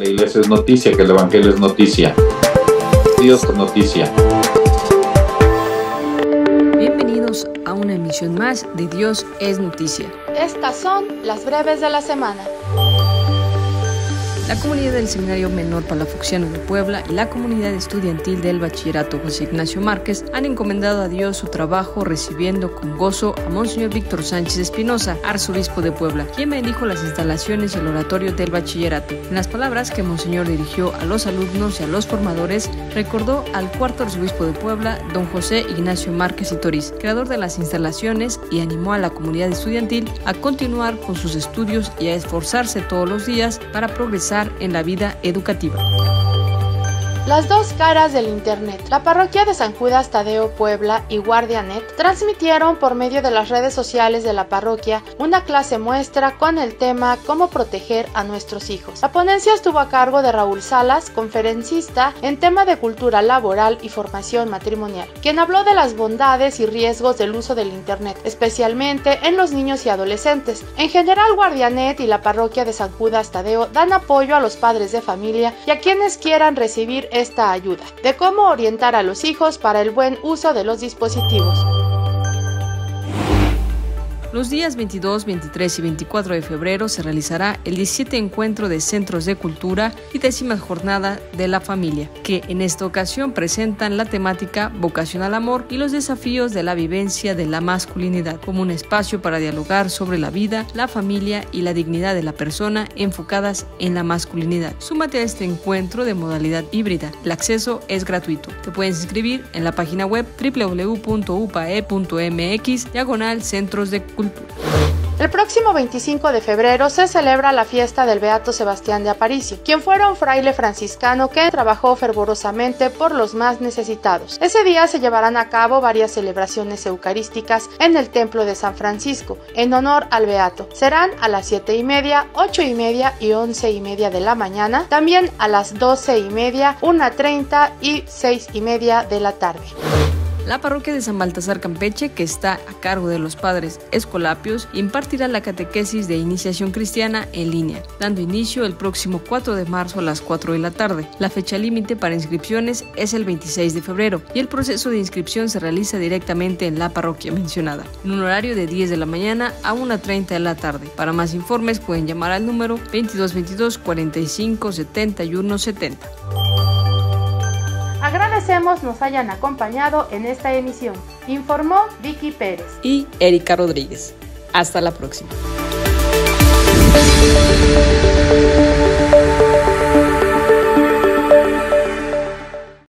la iglesia es noticia, que el evangelio es noticia. Dios es noticia. Bienvenidos a una emisión más de Dios es noticia. Estas son las breves de la semana. La comunidad del Seminario Menor Palafoxiano de Puebla y la comunidad estudiantil del Bachillerato José Ignacio Márquez han encomendado a Dios su trabajo recibiendo con gozo a Monseñor Víctor Sánchez Espinosa, arzobispo de Puebla, quien bendijo las instalaciones y el oratorio del bachillerato. En las palabras que Monseñor dirigió a los alumnos y a los formadores, recordó al cuarto arzobispo de Puebla, don José Ignacio Márquez y Toriz, creador de las instalaciones, y animó a la comunidad estudiantil a continuar con sus estudios y a esforzarse todos los días para progresar en la vida educativa. Las dos caras del Internet. La parroquia de San Judas Tadeo Puebla y Guardianet transmitieron por medio de las redes sociales de la parroquia una clase muestra con el tema Cómo proteger a nuestros hijos. La ponencia estuvo a cargo de Raúl Salas, conferencista en tema de cultura laboral y formación matrimonial, quien habló de las bondades y riesgos del uso del Internet, especialmente en los niños y adolescentes. En general, Guardianet y la parroquia de San Judas Tadeo dan apoyo a los padres de familia y a quienes quieran recibir esta ayuda, de cómo orientar a los hijos para el buen uso de los dispositivos. Los días 22, 23 y 24 de febrero se realizará el 17 Encuentro de Centros de Cultura y décima jornada de la familia, que en esta ocasión presentan la temática Vocación al Amor y los desafíos de la vivencia de la masculinidad, como un espacio para dialogar sobre la vida, la familia y la dignidad de la persona enfocadas en la masculinidad. Súmate a este encuentro de modalidad híbrida. El acceso es gratuito. Te puedes inscribir en la página web www.upae.mx diagonal centros de el próximo 25 de febrero se celebra la fiesta del Beato Sebastián de Aparicio, quien fuera un fraile franciscano que trabajó fervorosamente por los más necesitados. Ese día se llevarán a cabo varias celebraciones eucarísticas en el Templo de San Francisco, en honor al Beato. Serán a las 7 y media, 8 y media y 11 y media de la mañana, también a las 12 y media, 1.30 y 6 y media de la tarde. La parroquia de San Baltasar Campeche, que está a cargo de los padres escolapios, impartirá la catequesis de iniciación cristiana en línea, dando inicio el próximo 4 de marzo a las 4 de la tarde. La fecha límite para inscripciones es el 26 de febrero y el proceso de inscripción se realiza directamente en la parroquia mencionada, en un horario de 10 de la mañana a 1.30 de la tarde. Para más informes pueden llamar al número 2222 45 71 70. Agradecemos nos hayan acompañado en esta emisión. Informó Vicky Pérez y Erika Rodríguez. Hasta la próxima.